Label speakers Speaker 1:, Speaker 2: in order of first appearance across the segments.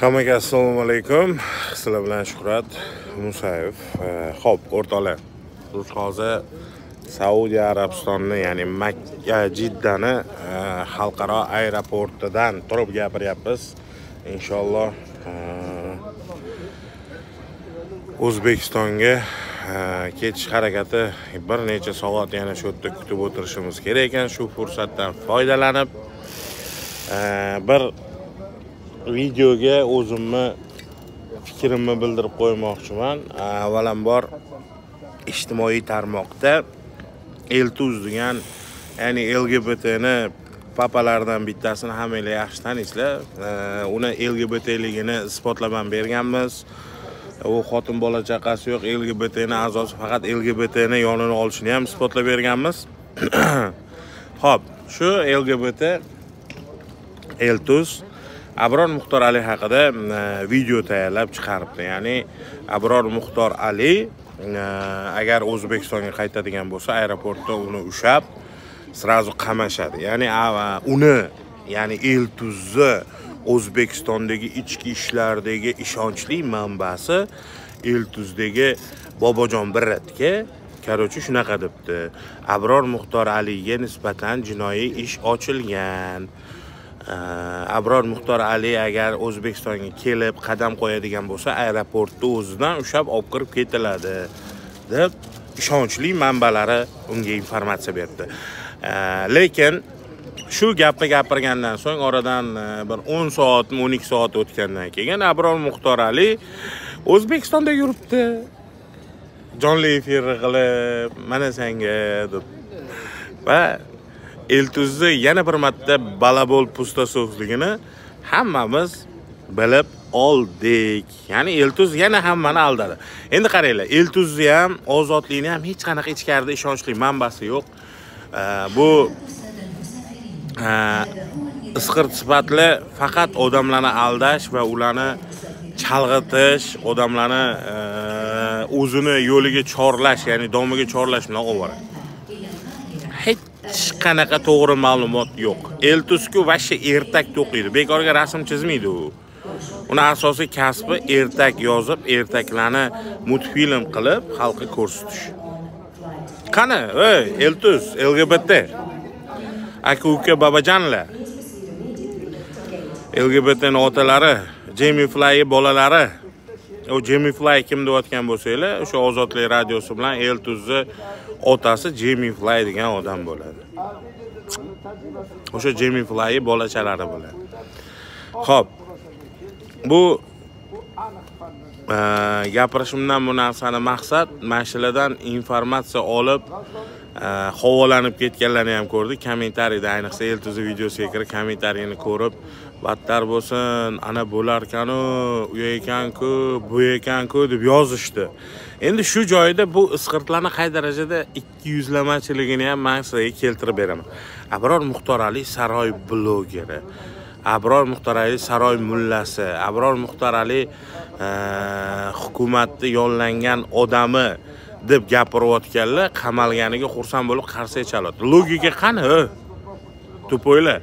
Speaker 1: hammaga assalomu alaykum. Sizlar bilan shuhrat musayev. Eh, ho'p o'rtoqlar. Biz hozir saudiya arabistonini ya'ni makka jiddani eh, xalqaro aeroportidan turib gapiryapmiz. Inshaalloh eh, o'zbekistonga ketish harakati bir necha soat yana shu yerda kutib o'tirishimiz kerak ekan shu fursatdan foydalanib. Bir videoga o'zimni fikrimni bildirib qo'ymoqchiman. Avvalambor ijtimoiy tarmoqda. Eltuz degan ya'ni lgbtni papalaridan bittasini hammanglar yaxshi taniysizlar uni lgbtligini isbotlab ham berganmiz. U xotin bola chaqasi yo'q lgbtni a'zosi faqat lgbtni yonini olishini ham isbotlab berganmiz. Ho'p shu lgbt eltuz abror muxtor ali haqida video tayyorlab chiqaribdi. Ya'ni abror muxtor ali agar o'zbekistonga qaytadigan bo'lsa aeroportda uni ushlab сразу qamashadi. Ya'ni uni ya'ni eltuzni o'zbekistondagi ichki ishlardagi ishonchli manbasi eltuzdagi bobojon birratga короче shunaqa debdi. Abror muxtor aliga nisbatan jinoiy ish ochilgan. Abror muxtor ali agar o'zbekistonga kelib qadam qo'yadigan bo'lsa aeroportni o'zidan ushlab olib kirib ketiladi deb ishonchli manbalari unga informatsiya berdi. Lekin shu gapni gapirgandan so'ng oradan e, bir o'n soatmi o'n ikki soat o'tgandan keyin abror muxtor ali o'zbekistonda yuribdi. Jonli efir qilib mana senga deb. Va eltuzni yana bir marta balabol pustosovligini hammamiz bilib oldik. Ya'ni eltuz yana hammani aldadi. Endi qaranglar eltuzni ham ozodlikni ham hech qanaqa ichkarida ishonchli manbasi yo'q. E, bu isqirt sifatli faqat odamlarni aldash va ularni chalg'itish odamlarni e, o'zini yo'liga chorlash ya'ni domiga chorlash bilan ovora hech hech qanaqa to'g'ri ma'lumot yo'q. Eltusku вообще ertak to'qiydi. Bekorga rasm chizmaydi u. Uni asosiy kasbi ertak yozib ertaklarni multfilm qilib xalqqa ko'rsatish. Qani? Ey eltus lgbt aka uka bobojanlar lgbtni otalari jemi flyi bolalari. U jemi fly kim deyotgan bo'lsanglar o'sha ozodlik radiosi bilan eltuzni otasi jemi fly degan odam bo'ladi. O'sha jemi fly bolachalari bo'ladi. Ho'p bu gapirishimdan bu narsani maqsad mana shulardan informatsiya olib havolanib ketganlarni ham ko'rdik kommentariyda ayniqsa eltuzi videosiga kirib kommentariyni ko'rib battar bo'lsin ana bo'larkanu u ekanku bu ekanku deb yozishdi endi shu joyda bu isqirtlarni qay darajada ikki yuzlamachiligini ham man sizlarga keltirib beraman abror muxtor ali saroy blogeri abror muxtor ali saroy mullasi abror muxtor ali hukumatni yollangan odami deb gapirayotganlar qamalganiga xursand bo'lib qarsak chaladi logika qani tupoylar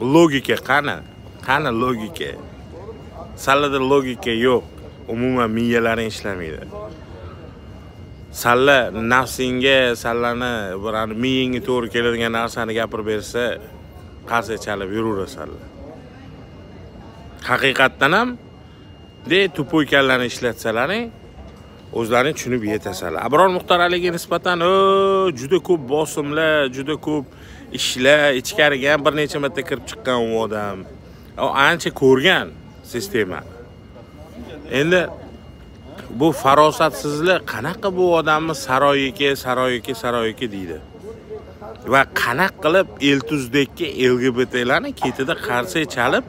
Speaker 1: logika qani? Qani logika? Sallada logika yo'q. Umuman miyalaring ishlamaydi. Salla nafsingga sallani bir miyangga to'g'ri keladigan narsani gapirib bersa qarsak chalib yuraverasanlar haqiqatdan ham de tupoy kallani ishlatsalaring o'zlaring tushunib yetasanlar. Abror muxtor aliga nisbatan juda ko'p bosimlar juda ko'p ishlar ichkariga ham bir necha marta kirib chiqqan u odam. Ancha ko'rgan sistemani endi bu farosatsizlik qanaqa bu odamni saroyiga saroyiga saroyiga deydi. Va qanaqa qilib eltuzdekki lgbtlarni ketida qarsak chalib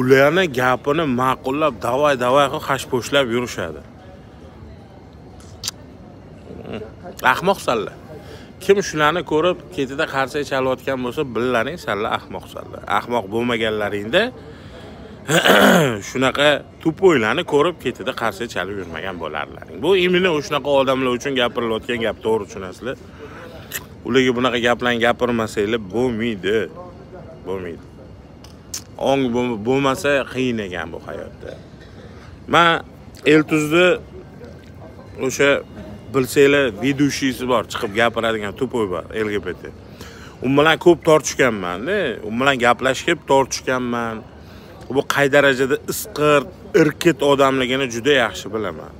Speaker 1: ularni gapini ma'qullab davay davay qilib hashposhlab yurishadi. Ahmoq salla kim shularni ko'rib ketida qarsak chalayotgan bo'lsa billaring ahmoq salla ahmoq bo'lmaganlaringda shunaqa tupoylarni ko'rib ketida qarsak chalib yurmagan bo'larlaring. Bu именно o'shanaqa odamlar uchun gapirilayotgan gap to'g'ri tushunasizlar? Ularga bunaqa gaplarni gapirmasanglar bo'lmaydi bo'lmaydi. Ong bo'lmasa qiyin ekan bu hayotda. Man eltuzni o'sha bilsanglar ведущийsi bor chiqib gapiradigan tupoy bor lgbt u bilan ko'p tortishganmanda u bilan gaplashib tortishganman. Bu qay darajada isqirt irkit odamligini juda yaxshi bilaman.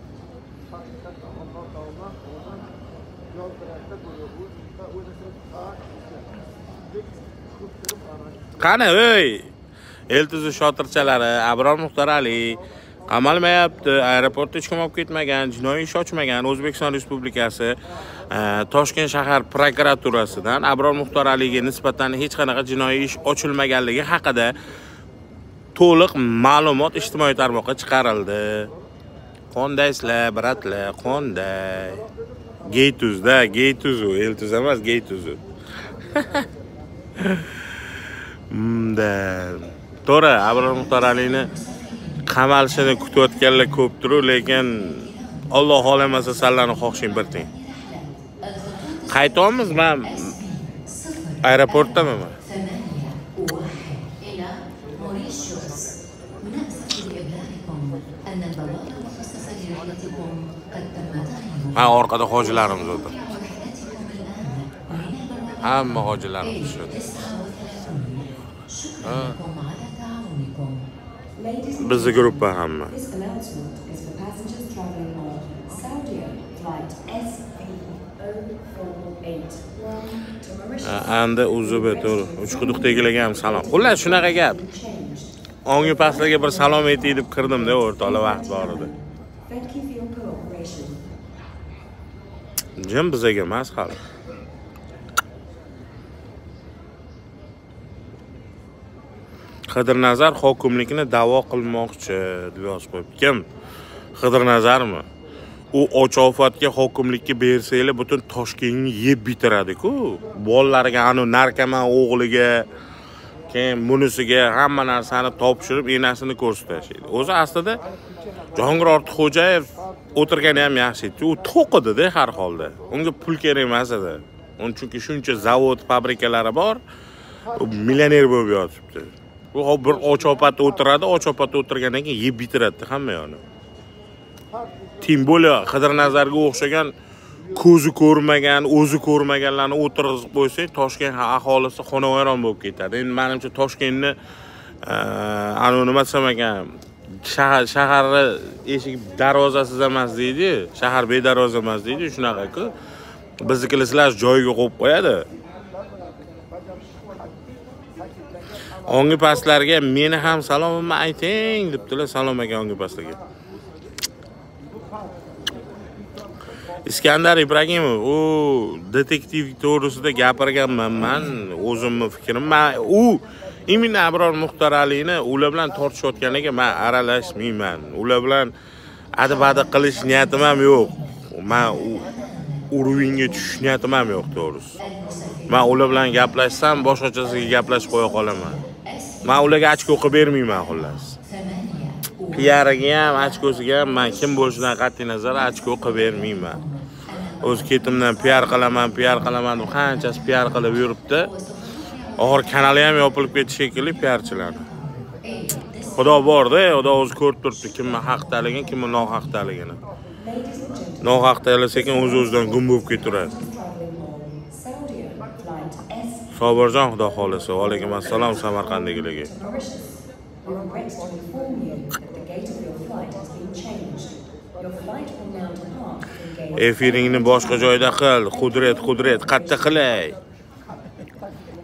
Speaker 1: Qani ey eltuzi shotirchalari abror muxtorali amalmayapti aeroportda hech kim olib ketmagan jinoiy ish ochmagan o'zbekiston respublikasi e, toshkent shahar prokuraturasidan abror muxtoraliga nisbatan hech qanaqa jinoiy ish ochilmaganligi haqida to'liq ma'lumot ijtimoiy tarmoqqa chiqarildi. Qondaysizlar bratlar qanday tuzu el eltuz emas geytuzu. Mm, Unda to'g'ri abror muxtoralini qamalishini kutayotganlar ko'p ko'ptiru lekin olloh xohlamasa sallani xohishing bir teng. Qaytyapmiz man aeroportdaman man? Ha orqada hojilarimiz o'tir hamma hojilarimiz tushadi bizni gruppa hamma endi uzubi to'g'ri. Uchquduqdagilarga ham salom. Xullas shunaqa gap. Ongi pastlarga bir salom aytay deb kirdimda o'rtoqlar vaqt bor edi jim bizaga emas hali qidirnazar hokimlikni da'vo qilmoqchi deb yozib qo'yibdi. Kim? Qidirnazarmi? U ochofatga hokimlikka bersanglar butun toshkentni yeb bitiradiku. Bolalariga anavi narkoman o'g'liga keyin bunisiga hamma narsani topshirib enasini ko'rsatishadi o'zi aslida jahongir ortiqxo'jayev o'tirgani ham yaxshi edi u to'q edida har holda. Unga pul kerak emas edi. Chunki shuncha zavod fabrikalari bor. Millioner bo'lib yotibdi. U bir och opatda o'tiradi och opatda o'tirgandan keyin yeb bitiradi hamma yoqni. Тем более qidirnazarga o'xshagan ko'zi ko'rmagan o'zi ko'rmaganlarni o'tirg'izib qo'ysang toshkent aholisi xonavayron bo'lib ketadi. Endi manimcha toshkentni anavi nima desam ekan shahar shaharni eshik darvozasiz emas deydi shahar bedarvoza emas deydi shunaqaku biznikilar sizlarni joyiga qo'yib qo'yadi. Ongi pastlarga meni ham salomimni ayting debdilar salom aka ongi pastlarga. Iskandar ibragimov u detektiv to'g'risida gapirganman man o'zimni fikrim. Man u именно abror muxtoralini ular bilan tortishayotganiga man aralashmayman. Ular bilan adi badi qilish niyatim ham yo'q. Man urvinga tushish niyatim ham yo'q to'g'risi. Man ular bilan gaplashsam boshqachasiga gaplashib qo'ya qolaman. Man ularga ochko qilib bermayman xullas. Piariga ham ochkosiga ham man kim bo'lishidan qat'iy nazar ochko qilib bermayman. O'z ketimdan piar qilaman piar qilaman deb qanchasi piar qilib yuribdi. Oxiri kanali ham yopilib ketdi shekilli piarchilarni xudo borda xudo o'zi ko'rib turibdi kimni haqdaligini kimni nohaqdaligini. Nohaqdalar sekin o'z o'zidan gum bo'lib ketaveradi. Sobirjon xudo xohlasa. Va alaykum assalom samarqanddagilarga efiringni boshqa joyda qil. Qudrat qudrat qayerda qilay.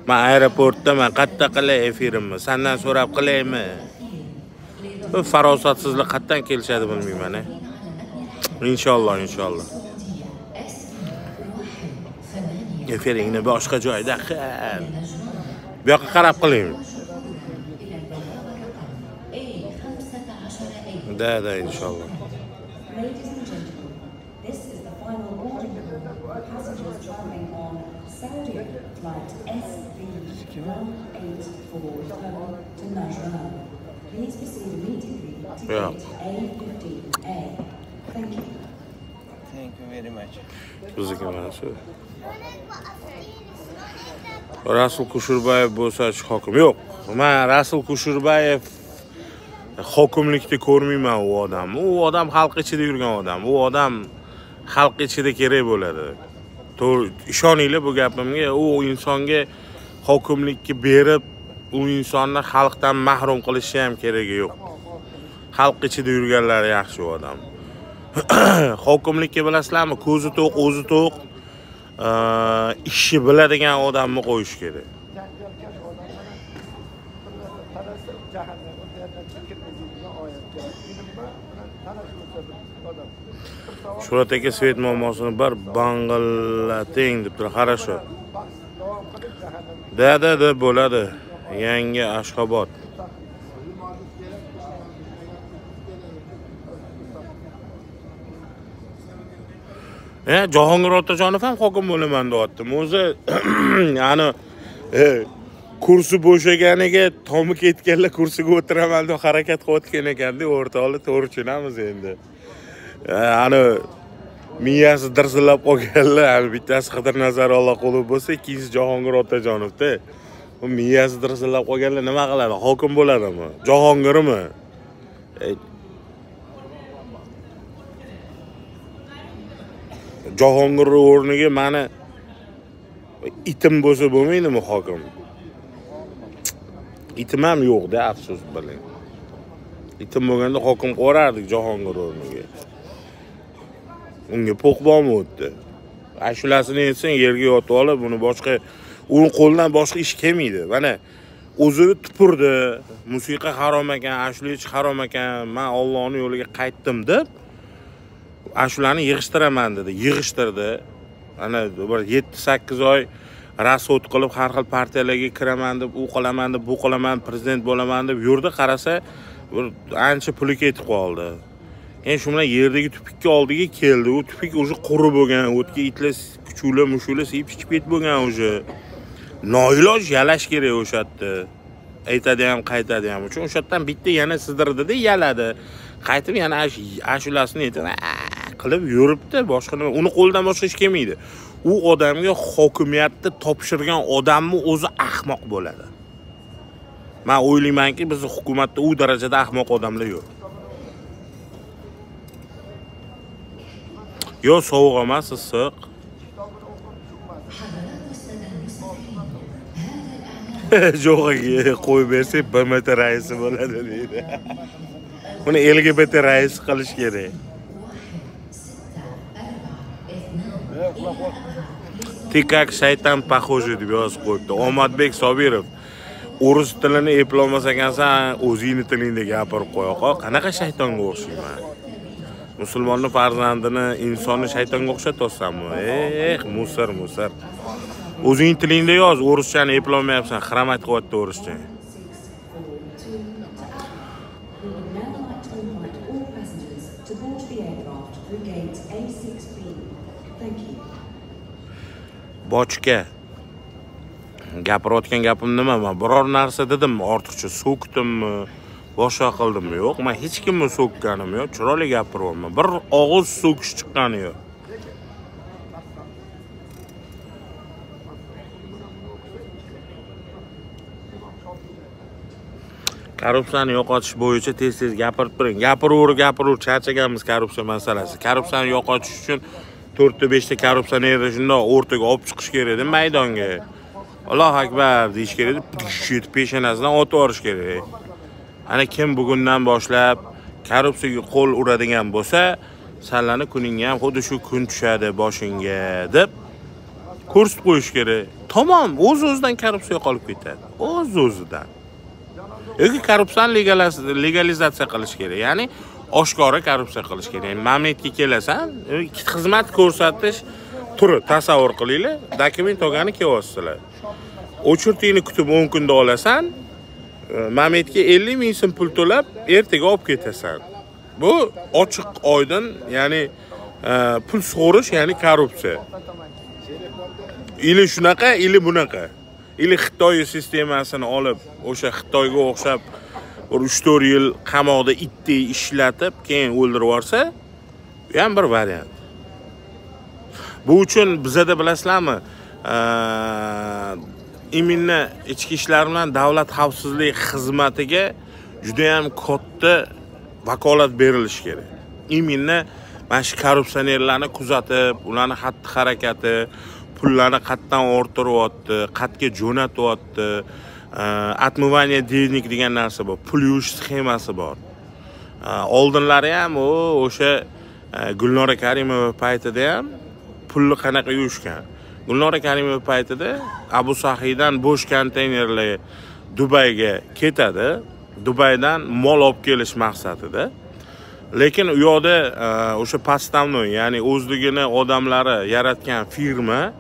Speaker 1: Man aeroportdaman qayerda qilay efirimni. Sandan so'rab qilaymi? Bu farosatsizlik qatdan kelishadi bilmayman inshaalloh inshaalloh. Efiringni boshqa joyda qil bu yoqqa qarab qiling da da inshaalloh flight SV184 to Najran. Please proceed immediately to gate A15A. Thank you.
Speaker 2: Very much.
Speaker 1: bizniki mana shu rasul kusherbayev bo'lsa hokim yo'q. Man rasul kusherbayev hokimlikda ko'rmayman u odamni u odam xalq ichida yurgan odam. U odam xalq ichida kerak bo'ladi. To'g'ri ishoninglar bu gapimga. U insonga hokimlikka berib u insonni xalqdan mahrum qilishi ham keragi yo'q. Xalq ichida yurganlari yaxshi u odam. hokimlikka bilasizlarmi? Ko'zi to'q o'zi to'q. Ishni biladigan odamni qo'yish kerak. Shuhrat aka svet muammosini bir bang'illating deb turib хорошо да да да bo'ladi. Yangi ashxobod. Jahongir otajonov ham hokim bo'laman deyaptimi o'zi ani kursi bo'shaganiga tomi ketganlar kursiga o'tiraman deb harakat qilayotgan ekanda o'rtoqlar to'g'ri tushunamiz endi ani miyasi dirsillab qolganlar ani bittasi qidir nazarulloqulov bo'lsa ikkinchisi jahongir otajonovda miyasi dirsillab qolganlar nima qiladi hokim bo'ladimi jahongirmi jahongirni o'rniga mani itim bo'lsa bo'lmaydimi hokim? Itim ham yo'qda afsus bilan itim bo'lganda hokim qo'yardik jahongir o'rniga. Unga po'qbom o'tdi. Ashulasini aytsang yerga yotib olib uni boshqa uni qo'lidan boshqa ish kelmaydi. Mana o'zini tupurdi. Musiqa harom ekan ashula ichish harom ekan. Man ollohni yo'liga qaytdim deb ashulani yig'ishtiraman dedi. Yig'ishtirdi. Ana bir yetti sakkiz oy rasvod qilib har xil partiyalarga kiraman deb u qilaman deb bu qilaman prezident bo'laman deb yurdi. Qarasa bir ancha puli ketib qoldi. Endi shu bilan yerdagi tupikka oldiga keldi. U tupik уже quri bo'lgan o'tga itlar kuchuklar mushuklar siyib ichib ketib bo'lgan уже noiloj yalash kerak o'sha yerda. Aytadi ham qaytadi ham. Uchun o'sha yerdan bitta yana sidirdida yaladi. Qaytib yana ashulasini aytadi qilib yuribdi boshqa nima uni qo'lidan boshqa ish kelmaydi. U odamga hokimiyatni topshirgan odamni o'zi ahmoq bo'ladi. Man o'ylaymanki bizni hukumatda u darajada ahmoq odamlar yo'q. Yo sovuq emas issiq. Jo'g'iga qo'yib bersak bmt raisi bo'ladi deydi. Uni lgbt raisi qilish kerak. Ты как shayton похожий deb yozib qo'yibdi omadbek sobirov o'ris tilini eplolmas ekansan o'zingni tilingda gapirib qo'ya qol qanaqa shaytonga o'xshayman musulmonni farzandini insonni shaytonga o'xshatyapsanmi eh musor musor тилингда tilingda yoz o'rischani eplolmayapsan haramat qilyapti o'rischang bochka gapirayotgan gapim nima? Man biror narsa dedimmi ortiqcha so'kdimmi boshqa qildimmi? Yo'q man hech kimni so'kkanim yo'q chiroyli gapiryapman bir og'iz so'kish chiqqani yo'q. Korrupsiyani yo'qotish bo'yicha tez tez gapirib turing. Gapiraver gapiraver charchaganmiz korrupsiya masalasi. Korrupsiyani yo'qotish uchun to'rtta beshta korrupsionerni shundoq o'rtaga olib chiqish kerak edi maydonga. Allohu akbar deyish kerak edi. Etib peshonasidan otib yuborish kerak. Ana kim bugundan boshlab korrupsiyaga qo'l uradigan bo'lsa sanlarni kuningga ham xuddi shu kun tushadi boshingga deb ko'rsatib qo'yish kerak. Tamom o'z o'zidan korrupsiya qolib ketadi. O'z o'zidan. Yoki korrupsiyani legalizatsiya qilish kerak. Ya'ni oshkora korrupsiya qilish kerak. Ya'ni mamlakatga kelasan xizmat ko'rsatish turi tasavvur qilinglar dokument olgani kelyapsizlar. Очередingni kutib o'n kunda olasan e, mametga ellik ming so'm pul to'lab ertaga olib ketasan. Bu ochiq oydin ya'ni e, pul so'rish ya'ni korrupsiya. Или shunaqa или bunaqa. Или xitoy sistemasini olib o'sha xitoyga o'xshab bir uch to'rt yil qamoqda itdek ishlatib keyin o'ldirib yuborsa bu ham bir variant. Bu uchun bizada bilasizlarmi? Именно ichki ishlar bilan davlat xavfsizlik xizmatiga judayam katta vakolat berilishi kerak. Именно mana shu korrupsionerlarni kuzatib ularni xatti harakati pullarni qayerdan orttiryapti qayerga jo'natyapti Э, отмывание денег degan narsa bor pul yuvish sxemasi bor oldinlari ham u o'sha gulnora karimova paytida ham pulni qanaqa yuvishgan gulnora karimova paytida abu sahiydan bo'sh konteynerlar dubayga ketadi dubaydan mol olib kelish maqsadida lekin u yoqda э, o'sha подставной ya'ni o'zligini odamlari yaratgan firma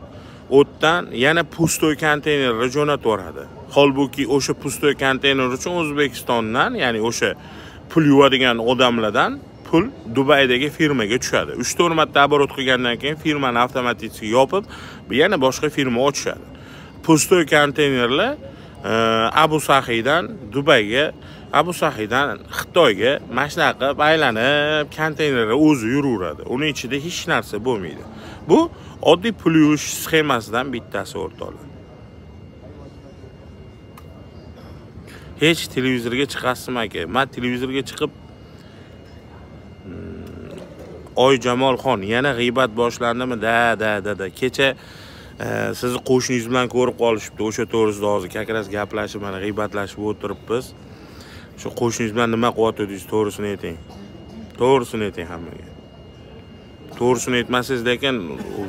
Speaker 1: o'tdan yana pustoy konteynerlar jo'natib yuboradi holbuki o'sha pustoy konteyner uchun o'zbekistondan ya'ni o'sha pul yuvadigan odamlardan pul dubaydagi firmaga tushadi. Uch to'rt marta оборот qilgandan keyin firmani avtomatik yopib yana boshqa firma ochishadi. Pustoy konteynerlar e, abu sahiydan dubayga abu sahiydan xitoyga mana shunaqa qilib aylanib konteynerlar o'zi yuraveradi. Uni ichida hech narsa bo'lmaydi. Bu oddiy pul yuvish sxemasidan bittasi o'rtoqlar hech televizorga chiqasizmi aka. Man televizorga chiqib hmm, oy yana g'iybat boshlandimi? Da da da da. Kecha e, sizni qo'shningiz bilan ko'rib qolishibdi. O'sha to'g'risida hozir как раз gaplashib mana g'iybatlashib o'tiribmiz. Shu qo'shningiz bilan nima qilyotgandingiz to'g'risini ayting. To'g'risini ayting hammaga. To'g'risini aytmasangiz lekin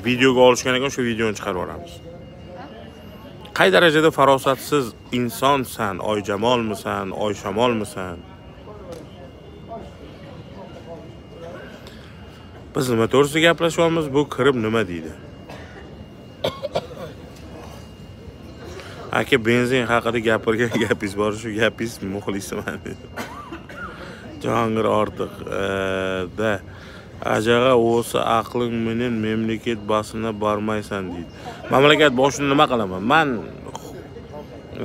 Speaker 1: videoga olishgan ekan shu videoni chiqarib yuboramiz. Qay darajada farosatsiz insonsan oyjamolmisan oyshamolmisan? Biz nima to'g'risida gaplashyapmiz bu kirib nima deydi? Aka benzin haqida gapirgan gapingiz bor shu gapingiz muxlisman jahongir ortiq e, da. Ajag'a o'zi aqling bilan mamlakat basina bormaysan deydi. Mamlakat boshini nima qilaman? Man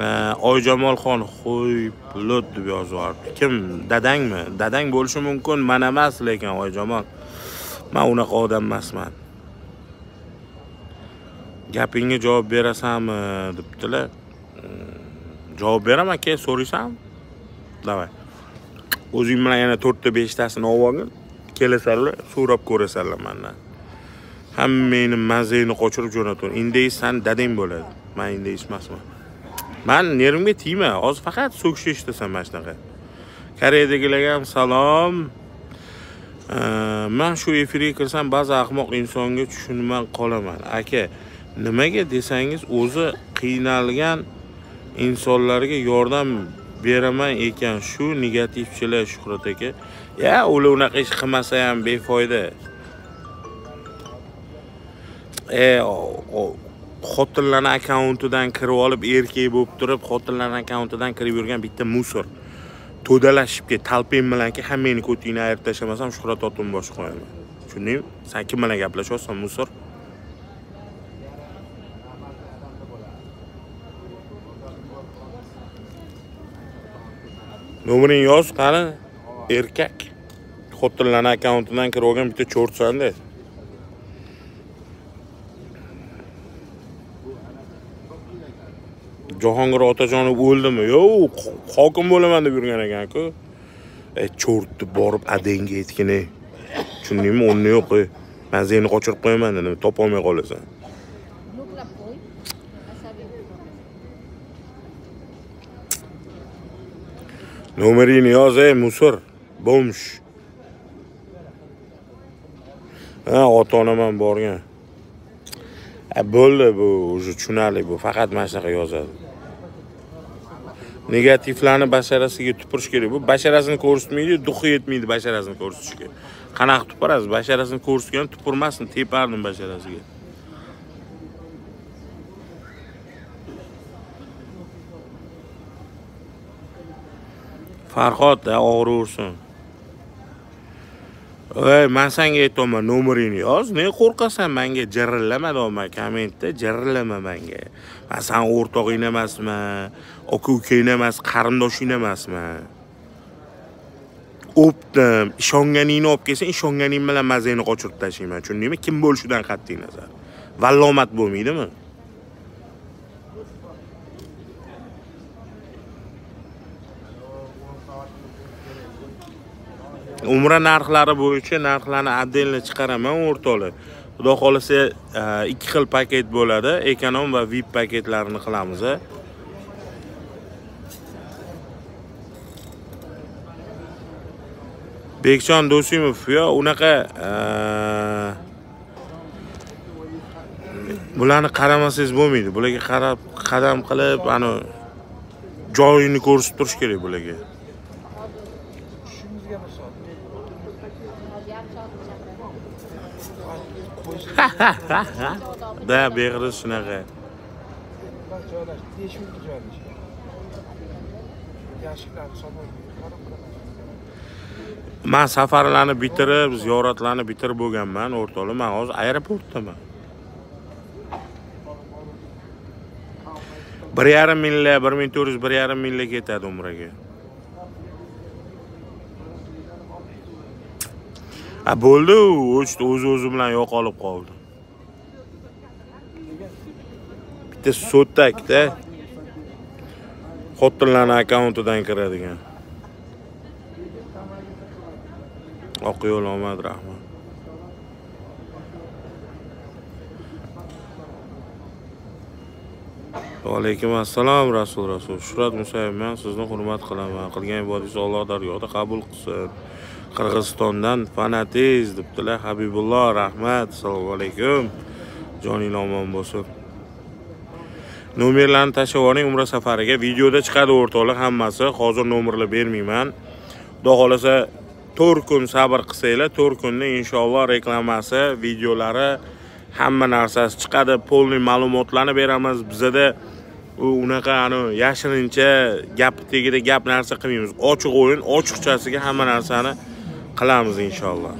Speaker 1: eh, oyjamolxon xo'y plut deb yozyapti kim? Dadangmi? Dadang bo'lishi mumkin man emas lekin oyjamol. Man unaqa odam emasman. Gapingga javob berasanmi? debdilar. Hmm, javob beraman keyin so'raysanmi давай o'zing bilan yana to'rtta beshtasini olib olgin. Kelasanlar so'rab ko'rasanlar mandan hammangni mazangni qochirib jo'nataver indeys san dadang bo'ladi. Man indeys emasman man nervimga tegma hozir faqat so'kishni eshitasan mana shunaqa. Koreyadagilarga ham salom. Man shu efirga kirsam ba'zi ahmoq insonga tushunmay qolaman. Aka nimaga desangiz o'zi qiynalgan insonlarga yordam beraman ekan shu negativchilar shuhrat aka. Ya ular unaqa ish qilmasa ham befoyda. E xotinlarni akkauntidan kirib olib erkak bo'lib turib xotinlarni akkauntidan kirib yurgan bitta musor. To'dalashib ket talpin bilanki hammangni ko'tingni ayirib tashlamasam shuhrat otimni bosh qo'yaman. Tushundingmi san kim bilan gaplashyapsan musor? Nomering yoz qani? Erkak. Xotinlarni akkauntidan kirib olgan bitta cho'rtsanda jahongir otajonov o'ldimi? Yo'q hokim bo'laman deb yurgan ekanku. E cho'rtni borib adangga aytgin ey tushundingmi? O'rni yo'q ey man seni qochirib qo'yaman dedim. Topolmay qolasan. Nomeringni yoz ey musor bomsh. Ha ota onam ham borgan. Bo'ldi bu уже tushunarli bu faqat mana shunaqa yozadi. Negativlarni basharasiga tupurish kerak. Bu basharasini ko'rsatmaydi duhi yetmaydi basharasini ko'rsatishga. Qanaqa tupurasiz? Basharasini ko'rsatgan tupurmasin tepardim basharasiga. Farhod og'riversin voy man sanga aytyapman nomeringni yoz ne qo'rqasan manga jirillama deyapman kommentda jirillama manga man sani o'rtog'ing emasman aka ukang emas qarindoshing emasman o'pdim ishonganingni olib kelsang ishonganing bilan mazangni qochirib tashlayman tushundingmi kim bo'lishidan qat'iy nazar vallomat bo'lmaydimi umra narxlari bo'yicha narxlarni отдельно chiqaraman o'rtoqlar xudo xohlasa e, ikki xil paket bo'ladi ekonom va vip paketlarini qilamiz bekjon do'simov yo unaqa e, bularni qaramasangiz bo'lmaydi. Bularga qarab qadam qilib anavi joyini ko'rsatib turish kerak bularga
Speaker 2: tushimizga bir soat
Speaker 1: da beg'ri shunaqa
Speaker 2: bak joylash besh minutda joylash yashiklarni sotib
Speaker 1: man safarlarni bitirib ziyoratlarni bitirib bo'lganman. O'rtoqlar man hozir aeroportdaman bir yarim milla bir ming to'rt yuz bir yarim milla ketadi umraga. A bo'ldi u o'chdi o'z o'zi bilan yo'qolib qoldi. Bitta so'takda xotinlarni akkauntidan kiradigan. Oq yo'l omad rahmat vaalaykum assalom rasul rasul. Shuhrat musayev men sizni hurmat qilaman. Qilgan ibodingizni alloh dargohida qabul qilsin. Qirg'izistondan fanatiz debdilar. Habibulloh rahmat. Assalomu alaykum. Joninglar omon bo'lsin. Nomerlarni tashlab yuboring umra safariga. Videoda chiqadi o'rtoqlar hammasi. Hozir nomerlar bermayman. Xudo xohlasa to'rt kun sabr qilsanglar to'rt kunda inshaalloh reklamasi videolari hamma narsasi chiqadi. Полный ma'lumotlarni beramiz. Bizada u unaqa ani yashirincha gap tagida gap narsa qilmaymiz. Ochiq o'yin ochiqchasiga hamma narsani qilamiz inshaalloh.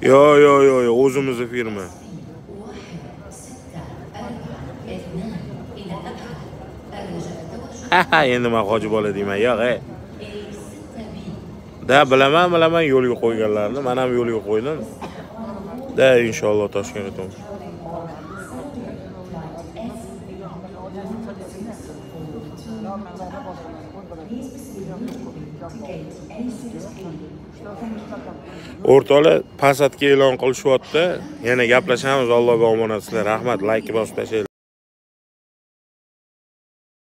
Speaker 1: Yo yo yo yo o'zimizni firma.
Speaker 3: Ha,
Speaker 1: endi men hoji bola deyman. Yo'q, e. Da bilaman, bilaman yo'lga qo'yganlarni. Men ham yo'lga qo'ydim. Da inshaalloh Toshkentga
Speaker 3: to'g'ri
Speaker 1: o'rtoqlar pasatga e'lon qilishyapti. Yana gaplashamiz. Allohga omonat sizlar. Rahmat. Layk bosib tashlanglar